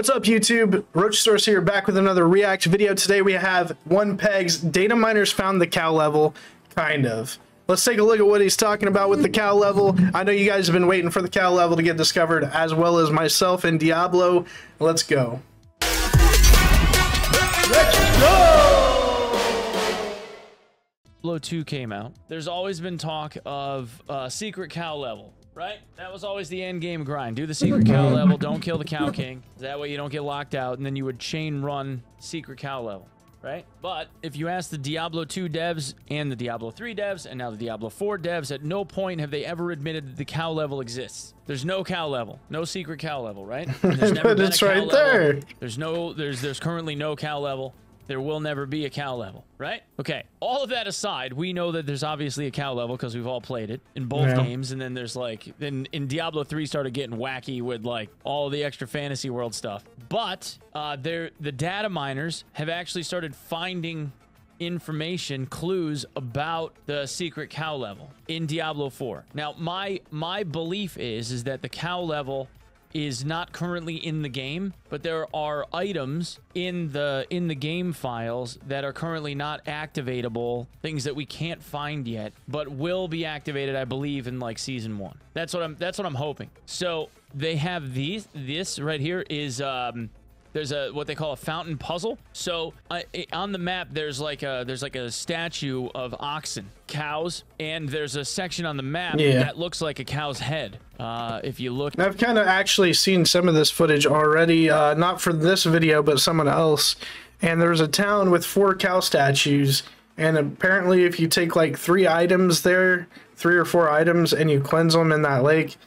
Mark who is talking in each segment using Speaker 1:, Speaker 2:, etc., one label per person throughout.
Speaker 1: What's up YouTube? Roachasaurus here back with another React video. Today we have Onepeg's Data Miners found the cow level, kind of. Let's take a look at what he's talking about with the cow level. I know you guys have been waiting for the cow level to get discovered as well as myself and Diablo. Let's go. Let's go!
Speaker 2: Diablo 2 came out. There's always been talk of uh, secret cow level right? That was always the end game grind. Do the secret cow mm-hmm. level, don't kill the cow king. That way you don't get locked out, and then you would chain run secret cow level, right? But if you ask the Diablo 2 devs and the Diablo 3 devs and now the Diablo 4 devs, at no point have they ever admitted that the cow level exists. There's no cow level, no secret cow level, right? There's
Speaker 1: never been a cow right level. there.
Speaker 2: There's no, there's, there's currently no cow level there will never be a cow level, right? Okay, all of that aside, we know that there's obviously a cow level because we've all played it in both yeah. games, and then there's like, then in Diablo 3 started getting wacky with like all the extra fantasy world stuff. But uh, there, the data miners have actually started finding information clues about the secret cow level in Diablo 4. Now, my my belief is is that the cow level is not currently in the game, but there are items in the in the game files that are currently not activatable, things that we can't find yet, but will be activated, I believe, in like season one. That's what I'm that's what I'm hoping. So they have these this right here is um there's a what they call a fountain puzzle. So uh, on the map, there's like a there's like a statue of oxen, cows, and there's a section on the map yeah. that looks like a cow's head. Uh, if you look,
Speaker 1: I've kind of actually seen some of this footage already, uh, not for this video, but someone else. And there's a town with four cow statues, and apparently, if you take like three items there, three or four items, and you cleanse them in that lake,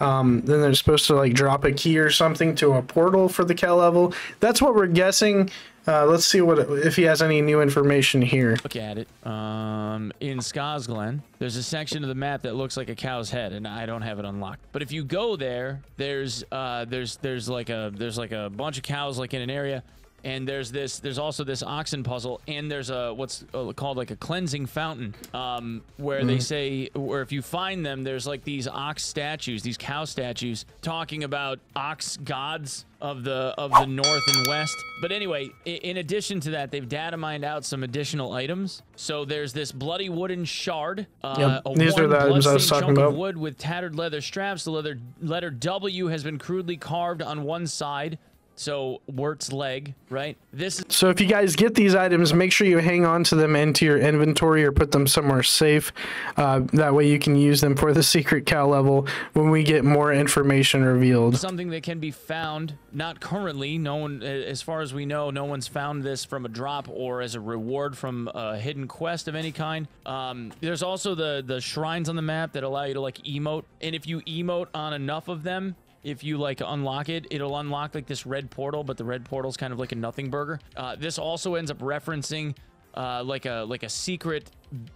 Speaker 1: um, then they're supposed to like drop a key or something to a portal for the cow level. That's what we're guessing. Uh, let's see what if he has any new information here.
Speaker 2: Look at it. Um, in Scosglen, there's a section of the map that looks like a cow's head, and I don't have it unlocked. But if you go there, there's uh, there's there's like a there's like a bunch of cows like in an area and there's this there's also this oxen puzzle and there's a what's uh, called like a cleansing fountain um, where mm. they say where if you find them there's like these ox statues these cow statues talking about ox gods of the of the north and west. But anyway in addition to that they've data mined out some additional items. So there's this bloody wooden shard uh,
Speaker 1: yep. these are the items i was talking about.
Speaker 2: wood with tattered leather straps. The leather letter w has been crudely carved on one side so Wirt's leg, right? This.
Speaker 1: So if you guys get these items, make sure you hang on to them into your inventory or put them somewhere safe. Uh, that way you can use them for the secret cow level when we get more information revealed.
Speaker 2: Something that can be found, not currently. No one, as far as we know, no one's found this from a drop or as a reward from a hidden quest of any kind. Um, there's also the the shrines on the map that allow you to like emote, and if you emote on enough of them, if you like unlock it, it'll unlock like this red portal, but the red portal is kind of like a nothing burger. Uh, this also ends up referencing uh, like a like a secret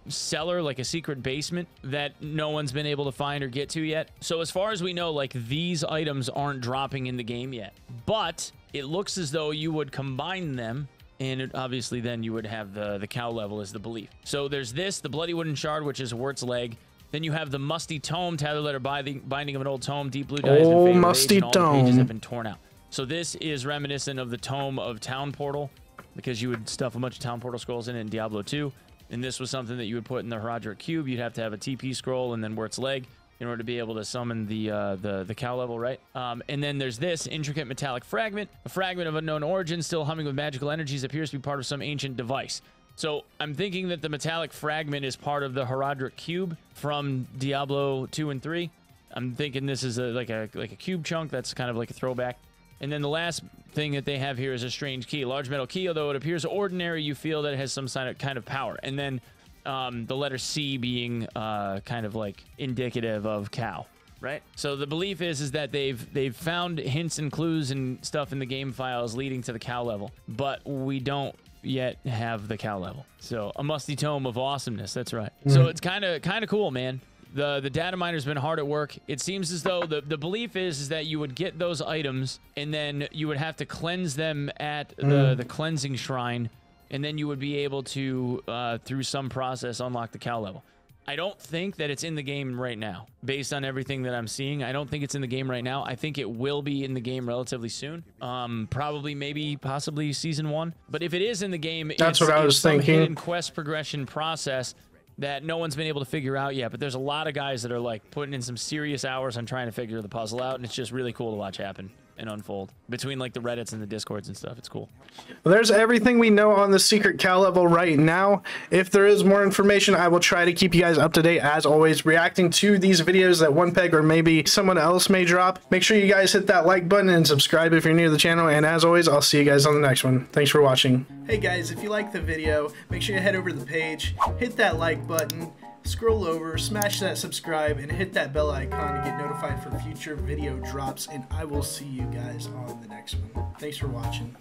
Speaker 2: cellar, like a secret basement that no one's been able to find or get to yet. So as far as we know, like these items aren't dropping in the game yet, but it looks as though you would combine them and it, obviously then you would have the the cow level is the belief. So there's this, the bloody wooden shard, which is Wirt's leg. Then you have the musty tome, tather letter binding, binding of an old tome, deep blue dye
Speaker 1: oh, musty age, tome.
Speaker 2: pages have been torn out. So this is reminiscent of the tome of Town Portal, because you would stuff a bunch of Town Portal scrolls in it in Diablo 2. And this was something that you would put in the Horadric Cube. You'd have to have a TP scroll and then Wirt's leg in order to be able to summon the uh, the the cow level, right? Um, and then there's this intricate metallic fragment, a fragment of unknown origin, still humming with magical energies, appears to be part of some ancient device. So I'm thinking that the metallic fragment is part of the Horadric cube from Diablo 2 and 3. I'm thinking this is a, like a like a cube chunk. That's kind of like a throwback. And then the last thing that they have here is a strange key, large metal key. Although it appears ordinary, you feel that it has some kind of power. And then um, the letter C being uh, kind of like indicative of cow, right? So the belief is is that they've they've found hints and clues and stuff in the game files leading to the cow level, but we don't yet have the cow level. So a musty tome of awesomeness. That's right. Mm. So it's kind of kind of cool, man. The the data miner's been hard at work. It seems as though the, the belief is is that you would get those items and then you would have to cleanse them at mm. the the cleansing shrine, and then you would be able to uh, through some process unlock the cow level. I don't think that it's in the game right now. Based on everything that I'm seeing, I don't think it's in the game right now. I think it will be in the game relatively soon. Um, probably, maybe, possibly season one. But if it is in the game,
Speaker 1: that's what I was thinking.
Speaker 2: Hidden quest progression process that no one's been able to figure out yet. But there's a lot of guys that are like putting in some serious hours on trying to figure the puzzle out, and it's just really cool to watch happen and unfold between like the Reddits and the Discords and stuff. It's cool.
Speaker 1: There's everything we know on the secret Cal level right now. If there is more information, I will try to keep you guys up to date as always, reacting to these videos that Onepeg or maybe someone else may drop. Make sure you guys hit that like button and subscribe if you're new to the channel. And as always, I'll see you guys on the next one. Thanks for watching. Hey guys, if you like the video, make sure you head over to the page, hit that like button, scroll over, smash that subscribe, and hit that bell icon to get notified for future video drops. And I will see you guys on the next one. Thanks for watching.